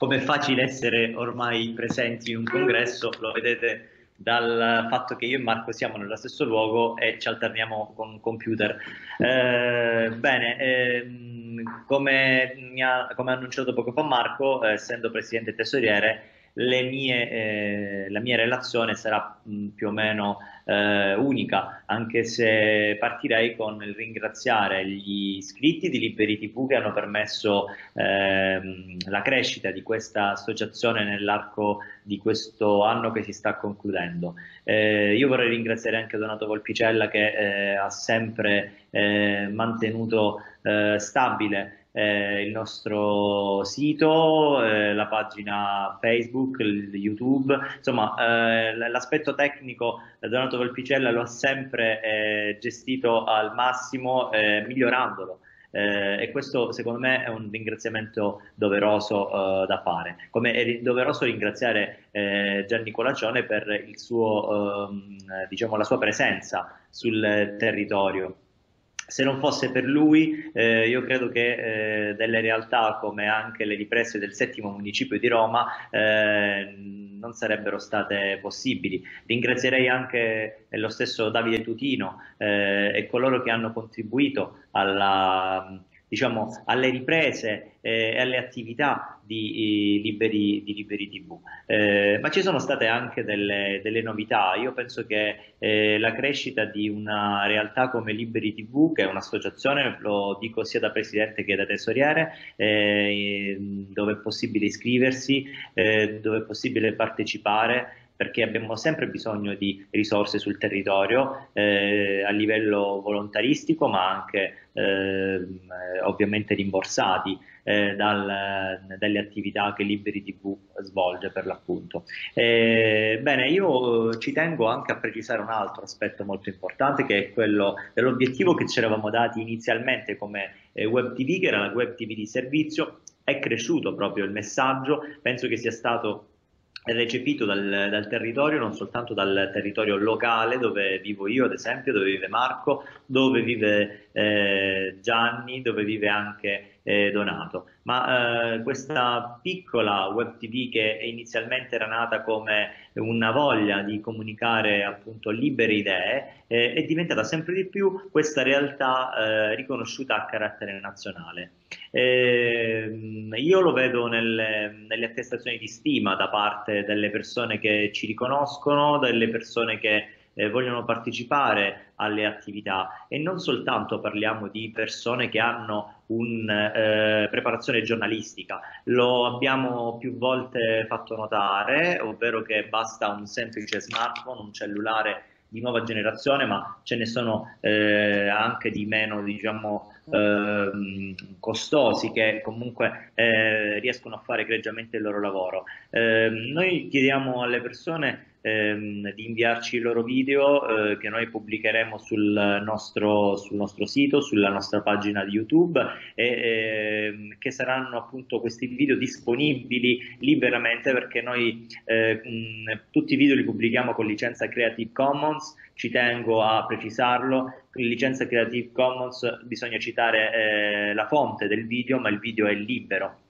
come è facile essere ormai presenti in un congresso, lo vedete dal fatto che io e Marco siamo nello stesso luogo e ci alterniamo con computer. Eh, bene, ehm, come, ha, come, ha, annunciato poco fa Marco, eh, essendo presidente tesoriere, mie, eh, la mia relazione sarà mh, più o meno eh, unica, anche se partirei con il ringraziare gli iscritti di Liberi TV che hanno permesso ehm, la crescita di questa associazione nell'arco di questo anno che si sta concludendo. Eh, io vorrei ringraziare anche Donato Volpicella che eh, ha sempre eh, mantenuto eh, stabile eh, il nostro sito, eh, la pagina Facebook, YouTube, insomma eh, l'aspetto tecnico Donato Volpicella lo ha sempre eh, gestito al massimo eh, migliorandolo. Eh, e questo secondo me è un ringraziamento doveroso da fare. Come è doveroso ringraziare Gianni Colacione per suo, ehm, diciamo, la sua presenza sul territorio se non fosse per lui, eh, io credo che eh, delle realtà come anche le riprese del settimo municipio di Roma eh, non sarebbero state possibili. Ringrazierei anche lo stesso Davide Tutino eh, e coloro che hanno contribuito alla diciamo, alle riprese eh, e alle attività di, liberi, di liberi, TV. Eh, ma ci sono state anche delle, delle novità. Io penso che eh, la crescita di una realtà come Liberi TV, che è un'associazione, lo dico sia da presidente che da tesoriere, eh, dove è possibile iscriversi, eh, dove è possibile partecipare perché abbiamo sempre bisogno di risorse sul territorio eh, a livello volontaristico ma anche eh, ovviamente rimborsati eh, dal, dalle attività che Liberi TV svolge per l'appunto. Eh, bene, io ci tengo anche a precisare un altro aspetto molto importante che è quello dell'obiettivo che ci eravamo dati inizialmente come eh, web TV, che era la web TV di servizio, è cresciuto proprio il messaggio, penso che sia stato recepito dal, dal, territorio, non soltanto dal territorio locale dove vivo io, ad esempio, dove vive Marco, dove vive eh, Gianni, dove vive anche eh, Donato. Ma eh, questa piccola web TV che inizialmente era nata come una voglia di comunicare appunto libere idee eh, è diventata sempre di più questa realtà eh, riconosciuta a carattere nazionale. Ehm, io lo vedo nelle, nelle attestazioni di stima da parte delle persone che ci riconoscono, delle persone che eh, vogliono partecipare alle attività e non soltanto parliamo di persone che hanno una eh, preparazione giornalistica, lo abbiamo più volte fatto notare, ovvero che basta un semplice smartphone, un cellulare di nuova generazione, ma ce ne sono eh, anche di meno, diciamo, eh, costosi che comunque eh, riescono a fare egregiamente il loro lavoro. Ehm, noi chiediamo alle persone ehm, di inviarci i loro video eh, che noi pubblicheremo sul nostro, sul nostro, sito, sulla nostra pagina di YouTube e ehm, che saranno appunto questi video disponibili liberamente perché noi eh, mh, tutti i video li pubblichiamo con licenza Creative Commons, ci tengo a precisarlo, in licenza Creative Commons bisogna citare eh, la fonte del video ma il video è libero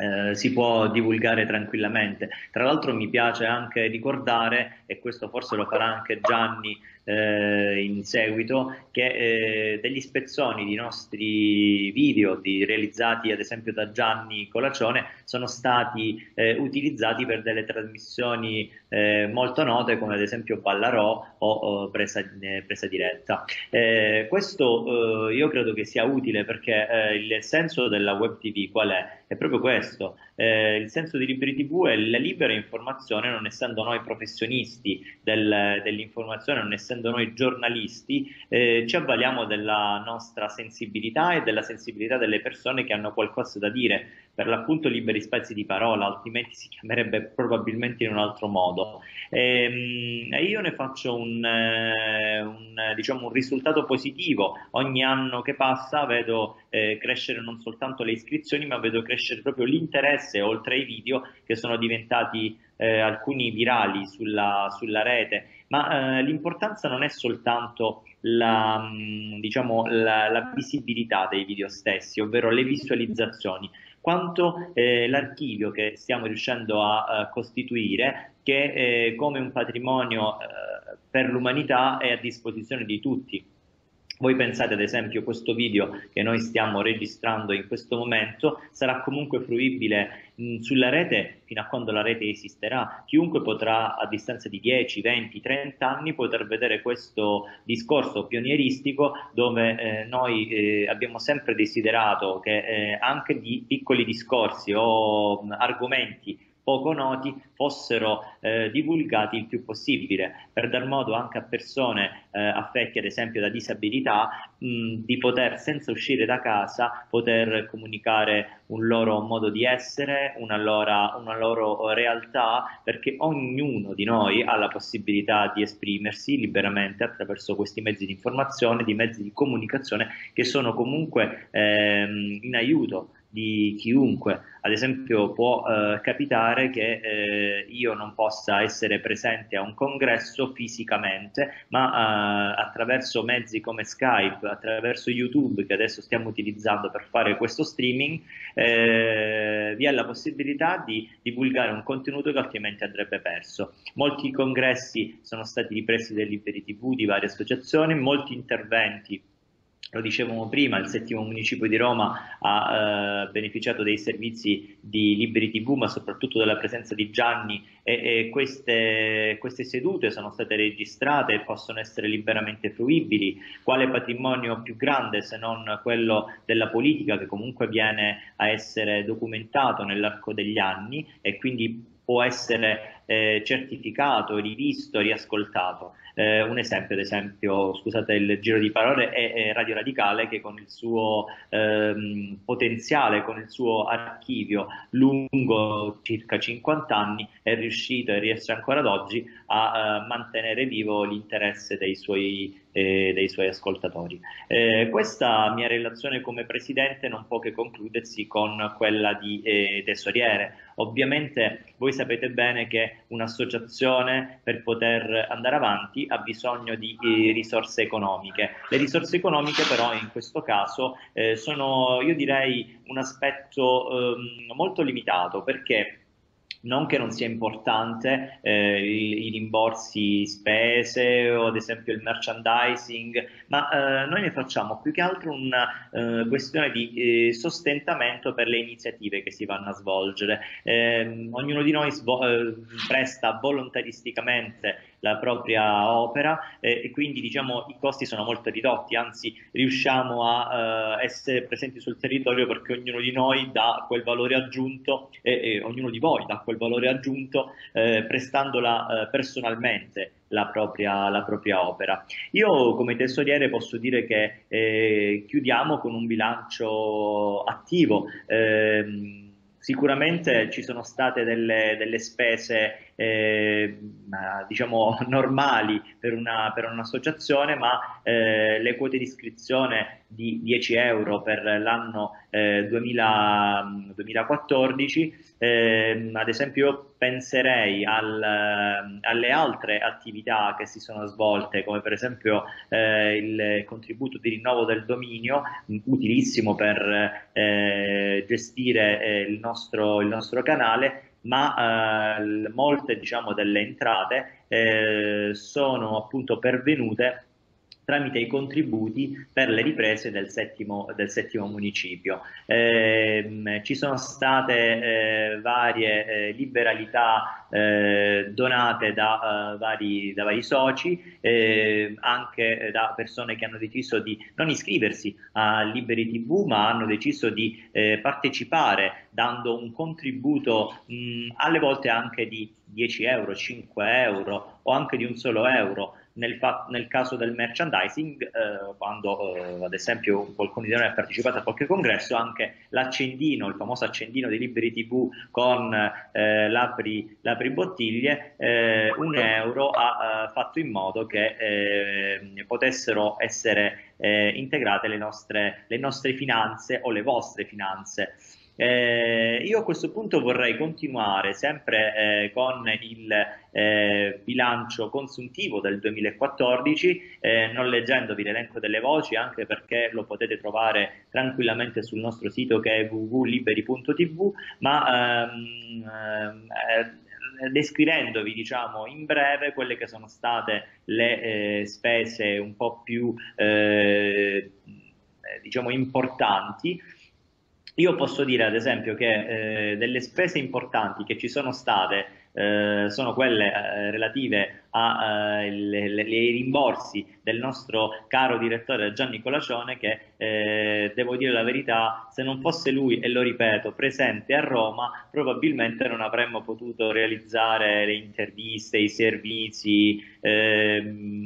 eh, si può divulgare tranquillamente. Tra l'altro mi piace anche ricordare, e questo forse lo farà anche Gianni eh, in seguito, che eh, degli spezzoni di nostri video di, realizzati ad esempio da Gianni Colacione sono stati eh, utilizzati per delle trasmissioni eh, molto note come ad esempio Ballarò o, o presa, eh, presa, diretta. Eh, questo io credo che sia utile perché il senso della web TV qual è? È proprio questo, il senso di Liberi TV è la libera informazione, non essendo noi professionisti del, dell'informazione, non essendo noi giornalisti, eh, ci avvaliamo della nostra sensibilità e della sensibilità delle persone che hanno qualcosa da dire, per l'appunto liberi spazi di parola, altrimenti si chiamerebbe probabilmente in un altro modo. E, ehm, io ne faccio un, eh, un, diciamo, un, risultato positivo, ogni anno che passa vedo eh, crescere non soltanto le iscrizioni, ma vedo crescere proprio l'interesse interesse, oltre ai video che sono diventati eh, alcuni virali sulla, sulla rete, ma eh, l'importanza non è soltanto la, mm, diciamo, la, la, visibilità dei video stessi, ovvero le visualizzazioni. quanto eh, l'archivio che stiamo riuscendo a, a costituire, che eh, come un patrimonio eh, per l'umanità è a disposizione di tutti. Voi pensate ad esempio questo video che noi stiamo registrando in questo momento sarà comunque fruibile mh, sulla rete fino a quando la rete esisterà. Chiunque potrà a distanza di 10, 20, 30 anni poter vedere questo discorso pionieristico dove eh, noi eh, abbiamo sempre desiderato che eh, anche di piccoli discorsi o mh, argomenti poco noti fossero eh, divulgati il più possibile. Per dar modo anche a persone eh, affette ad esempio da disabilità mh, di poter senza uscire da casa poter comunicare un loro modo di essere, una loro, una loro realtà perché ognuno di noi ha la possibilità di esprimersi liberamente attraverso questi mezzi di informazione, di mezzi di comunicazione che sono comunque ehm, in aiuto di chiunque. Ad esempio può eh, capitare che eh, io non possa essere presente a un congresso fisicamente, ma eh, attraverso mezzi come Skype, attraverso YouTube che adesso stiamo utilizzando per fare questo streaming, eh, vi è la possibilità di divulgare un contenuto che altrimenti andrebbe perso. Molti congressi sono stati ripresi dai liberi TV di varie associazioni, molti interventi lo dicevamo prima, il settimo municipio di Roma ha eh, beneficiato dei servizi di Liberi TV, ma soprattutto della presenza di Gianni e, e queste, queste, sedute sono state registrate e possono essere liberamente fruibili. Quale patrimonio più grande se non quello della politica che comunque viene a essere documentato nell'arco degli anni e quindi può essere eh, certificato, rivisto, riascoltato. Eh, un esempio, ad esempio, scusate il giro di parole, è, è Radio Radicale che con il suo ehm, potenziale, con il suo archivio lungo circa 50 anni è riuscito e riesce ancora ad oggi a eh, mantenere vivo l'interesse dei suoi eh, dei suoi ascoltatori. Eh, questa mia relazione come presidente non può che concludersi con quella di eh, tesoriere. Ovviamente voi sapete bene che un'associazione per poter andare avanti ha bisogno di eh, risorse economiche. Le risorse economiche però in questo caso eh, sono, io direi, un aspetto ehm, molto limitato perché non che non sia importante eh, i, rimborsi spese o ad esempio il merchandising, ma eh, noi ne facciamo più che altro una eh, questione di eh, sostentamento per le iniziative che si vanno a svolgere. Ehm, ognuno di noi eh, presta volontaristicamente la propria opera eh, e quindi diciamo i costi sono molto ridotti, anzi riusciamo a eh, essere presenti sul territorio perché ognuno di noi dà quel valore aggiunto e, e ognuno di voi dà quel valore aggiunto eh, prestandola eh, personalmente la propria, la propria, opera. Io come tesoriere posso dire che eh, chiudiamo con un bilancio attivo. Ehm, Sicuramente ci sono state delle, delle spese eh, diciamo normali per, una, per un'associazione, ma eh, le quote di iscrizione di 10 euro per l'anno eh, 2000, 2014, ehm, ad esempio penserei al, alle altre attività che si sono svolte, come per esempio eh, il contributo di rinnovo del dominio, utilissimo per eh, gestire eh, il nostro, il nostro canale, ma eh, molte diciamo, delle entrate eh, sono appunto pervenute tramite i contributi per le riprese del settimo, del settimo municipio. Eh, ci sono state eh, varie eh, liberalità eh, donate da, uh, vari, da, vari, soci, eh, anche da persone che hanno deciso di non iscriversi a Liberi TV, ma hanno deciso di eh, partecipare dando un contributo mh, alle volte anche di 10 euro, 5 euro o anche di un solo euro nel, nel, caso del merchandising, eh, quando eh, ad esempio qualcuno di noi ha partecipato a qualche congresso, anche l'accendino, il famoso accendino di Liberi TV con eh, l'apri, l'apri, bottiglie, eh, un euro ha eh, fatto in modo che eh, potessero essere integrate le nostre, le nostre finanze o le vostre finanze. Eh, io a questo punto vorrei continuare sempre eh, con il eh, bilancio consuntivo del 2014, eh, non leggendovi l'elenco delle voci, anche perché lo potete trovare tranquillamente sul nostro sito che è www.liberi.tv, ma ehm, eh, descrivendovi diciamo in breve quelle che sono state le eh, spese un po' più eh, diciamo importanti io posso dire ad esempio che eh, delle spese importanti che ci sono state eh, sono quelle eh, relative ai rimborsi del nostro caro direttore Gianni Colacione che eh, devo dire la verità se non fosse lui e lo ripeto presente a Roma probabilmente non avremmo potuto realizzare le interviste i servizi eh,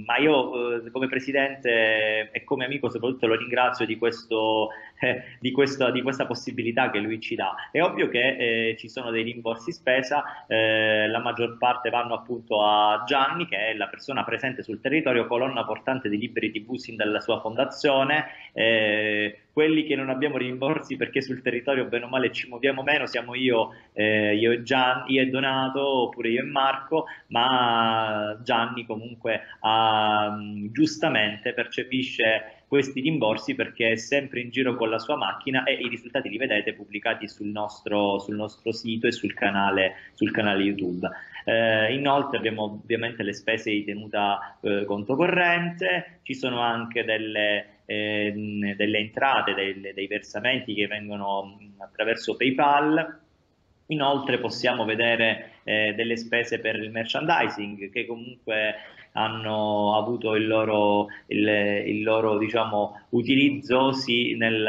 ma io eh, come presidente e come amico soprattutto lo ringrazio di, questo, eh, di, questo, di questa possibilità che lui ci dà. È ovvio che eh, ci sono dei rimborsi spesa eh, la maggior parte vanno appunto a Gianni anni, che è la persona presente sul territorio, colonna portante di Liberi TV sin dalla sua fondazione. Eh, quelli che non abbiamo rimborsi perché sul territorio bene o male ci muoviamo meno siamo io, eh, io, e, Gian, io e Donato oppure io e Marco, ma Gianni comunque ha, giustamente percepisce questi rimborsi perché è sempre in giro con la sua macchina e i risultati li vedete pubblicati sul nostro, sul nostro sito e sul canale, sul canale YouTube. Eh, inoltre abbiamo ovviamente le spese di tenuta eh, conto corrente, ci sono anche delle, eh, delle entrate, delle, dei versamenti che vengono attraverso PayPal. Inoltre possiamo vedere eh, delle spese per il merchandising che comunque hanno avuto il loro, il, il loro diciamo, utilizzo sì, nel,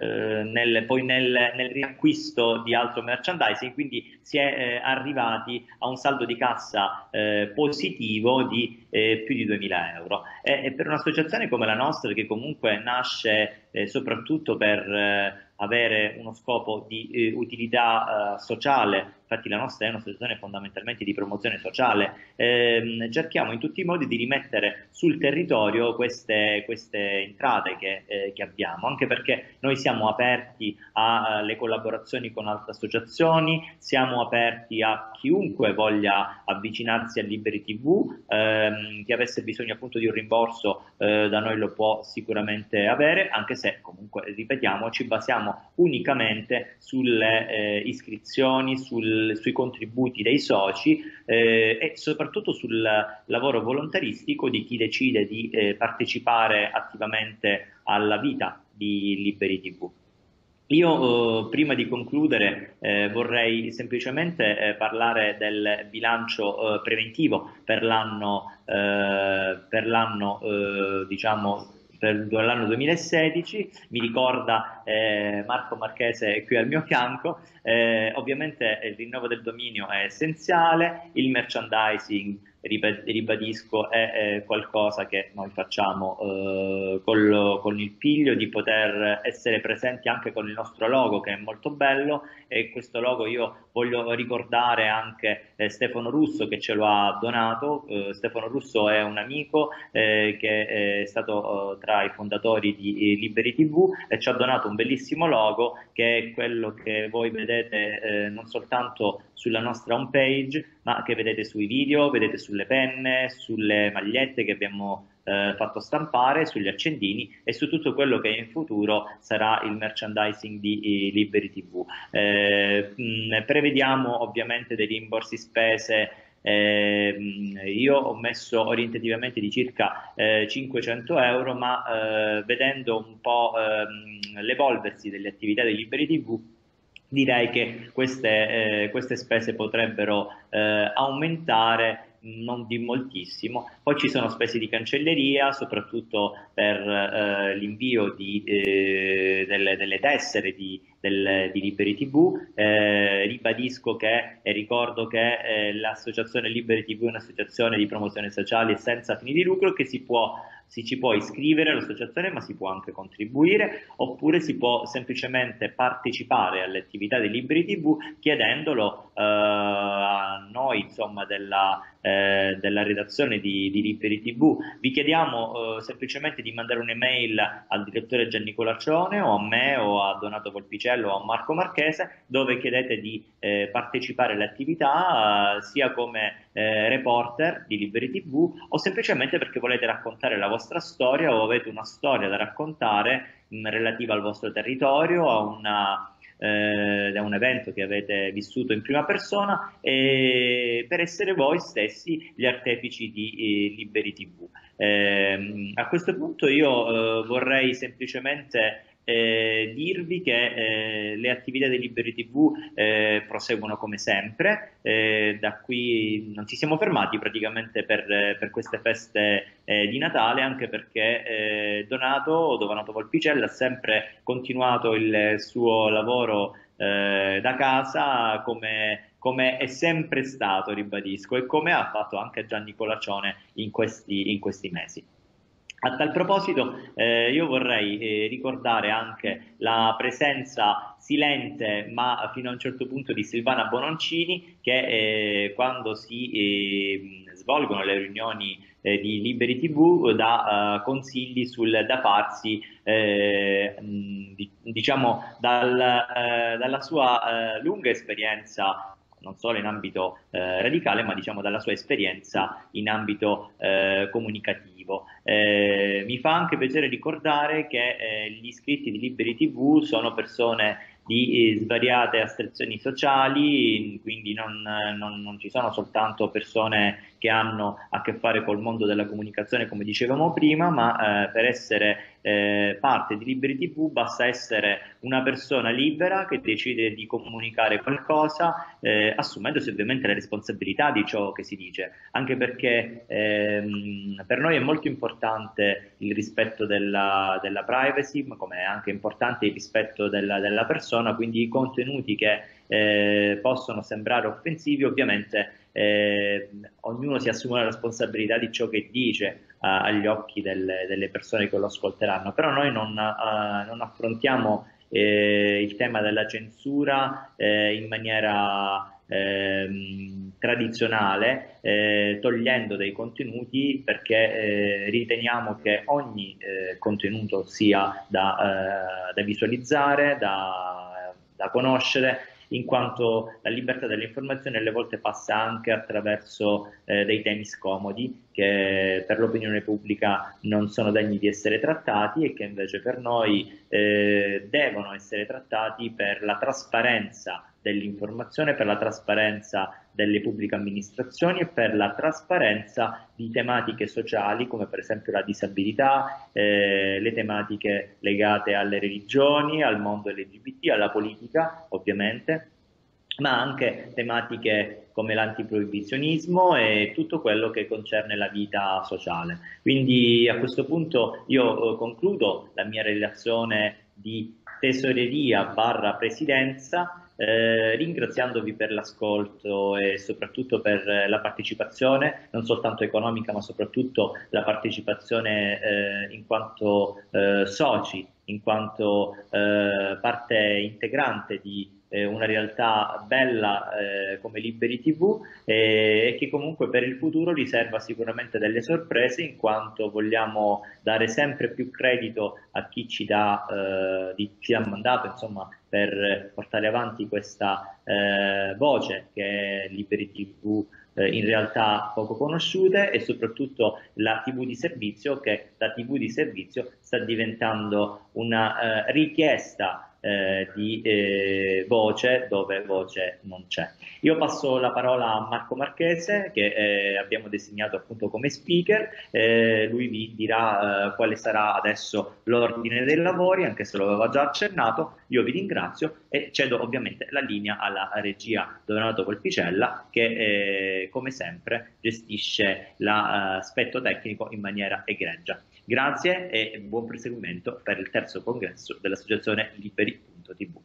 eh, nel, poi nel, nel, riacquisto di altro merchandising, quindi si è eh, arrivati a un saldo di cassa eh, positivo di eh, più di 2.000 euro. E, per un'associazione come la nostra, che comunque nasce eh, soprattutto per avere uno scopo di utilità sociale infatti la nostra è un'associazione fondamentalmente di promozione sociale, eh, cerchiamo in tutti i modi di rimettere sul territorio queste, queste entrate che, eh, che, abbiamo, anche perché noi siamo aperti alle collaborazioni con altre associazioni, siamo aperti a chiunque voglia avvicinarsi a Liberi TV, ehm, chi avesse bisogno appunto di un rimborso eh, da noi lo può sicuramente avere, anche se comunque ripetiamo ci basiamo unicamente sulle eh, iscrizioni, sul sui contributi dei soci eh, e soprattutto sul lavoro volontaristico di chi decide di eh, partecipare attivamente alla vita di Liberi TV. Io eh, prima di concludere eh, vorrei semplicemente eh, parlare del bilancio eh, preventivo per l'anno, eh, eh, diciamo per l'anno 2016, mi ricorda eh, Marco Marchese qui al mio fianco, eh, ovviamente il rinnovo del dominio è essenziale, il merchandising ribadisco, è, qualcosa che noi facciamo eh, col, con il piglio di poter essere presenti anche con il nostro logo che è molto bello e questo logo io voglio ricordare anche eh, Stefano Russo che ce lo ha donato, eh, Stefano Russo è un amico eh, che è stato eh, tra i fondatori di eh, Liberi TV e ci ha donato un bellissimo logo che è quello che voi vedete non soltanto sulla nostra home page ma che vedete sui video, vedete sulle penne, sulle magliette che abbiamo eh, fatto stampare, sugli accendini e su tutto quello che in futuro sarà il merchandising di Liberi TV. Eh, mh, prevediamo ovviamente dei rimborsi spese eh, io ho messo orientativamente di circa eh, 500 euro, ma eh, vedendo un po' ehm, l'evolversi delle attività di Liberi TV, direi che queste, eh, queste spese potrebbero eh, aumentare non di moltissimo. Poi ci sono spese di cancelleria, soprattutto per eh, l'invio di, eh, delle, delle, tessere di del, di Liberi TV. Eh, ribadisco che e ricordo che eh, l'associazione Liberi TV è un'associazione di promozione sociale senza fini di lucro che si può si ci può iscrivere all'associazione ma si può anche contribuire oppure si può semplicemente partecipare alle attività di Libri TV chiedendolo eh, a noi insomma della, eh, della redazione di, di, Libri TV. Vi chiediamo eh, semplicemente di mandare un'email al direttore Gianni Colaccione o a me o a Donato Volpicello o a Marco Marchese dove chiedete di eh, partecipare alle attività eh, sia come eh, reporter di Liberi TV o semplicemente perché volete raccontare la vostra storia o avete una storia da raccontare mh, relativa al vostro territorio, a una eh, un evento che avete vissuto in prima persona e per essere voi stessi gli artefici di eh, Liberi TV. Eh, a questo punto io eh, vorrei semplicemente eh, dirvi che eh, le attività di Liberi TV eh, proseguono come sempre, eh, da qui non ci siamo fermati praticamente per, per queste feste eh, di Natale, anche perché eh, Donato, Donato Volpicella, ha sempre continuato il suo lavoro da casa come come è sempre stato, ribadisco, e come ha fatto anche Gianni Colaccione in questi, in questi mesi. A tal proposito eh, io vorrei eh, ricordare anche la presenza silente ma fino a un certo punto di Silvana Bononcini che eh, quando si eh, svolgono le riunioni eh, di Liberi TV dà eh, consigli sul da farsi di, diciamo dal, dalla sua lunga esperienza non solo in ambito eh, radicale, ma diciamo dalla sua esperienza in ambito eh, comunicativo. Eh, mi fa anche piacere ricordare che eh, gli iscritti di Liberi TV sono persone di eh, svariate astrazioni sociali, quindi non, non, non, ci sono soltanto persone che hanno a che fare col mondo della comunicazione, come dicevamo prima, ma eh, per essere eh, parte di Liberi TV basta essere una persona libera che decide di comunicare qualcosa, eh, assumendosi ovviamente la responsabilità di ciò che si dice, anche perché ehm, per noi è molto importante il rispetto della, della privacy, come è anche importante il rispetto della, della persona, quindi i contenuti che eh, possono sembrare offensivi ovviamente eh, ognuno si assume la responsabilità di ciò che dice eh, agli occhi delle, delle, persone che lo ascolteranno, però noi non, eh, non affrontiamo eh, il tema della censura eh, in maniera ehm, tradizionale, eh, togliendo dei contenuti perché riteniamo che ogni contenuto sia da, da visualizzare, da, da conoscere in quanto la libertà dell'informazione alle volte passa anche attraverso eh, dei temi scomodi che per l'opinione pubblica non sono degni di essere trattati e che invece per noi eh, devono essere trattati per la trasparenza dell'informazione, per la trasparenza delle pubbliche amministrazioni e per la trasparenza di tematiche sociali come per esempio la disabilità, eh, le tematiche legate alle religioni, al mondo LGBT, alla politica ovviamente, ma anche tematiche come l'antiproibizionismo e tutto quello che concerne la vita sociale. Quindi a questo punto io eh, concludo la mia relazione di tesoreria barra presidenza eh, ringraziandovi per l'ascolto e soprattutto per la partecipazione, non soltanto economica ma soprattutto la partecipazione eh, in quanto eh, soci, in quanto eh, parte integrante di eh, una realtà bella eh, come Liberi TV eh, e che comunque per il futuro riserva sicuramente delle sorprese in quanto vogliamo dare sempre più credito a chi ci dà, eh, di, ci dà mandato insomma, per portare avanti questa eh, voce che è Liberi TV eh, in realtà poco conosciute e soprattutto la TV di servizio che da TV di servizio sta diventando una richiesta eh, di eh, voce dove voce non c'è. Io passo la parola a Marco Marchese che eh, abbiamo designato appunto come speaker, eh, lui vi dirà eh, quale sarà adesso l'ordine dei lavori, anche se lo aveva già accennato, io vi ringrazio e cedo ovviamente la linea alla regia Donato Colpicella che come sempre gestisce l'aspetto tecnico in maniera egregia. Grazie e buon proseguimento per il terzo congresso dell'Associazione Liberi.tv.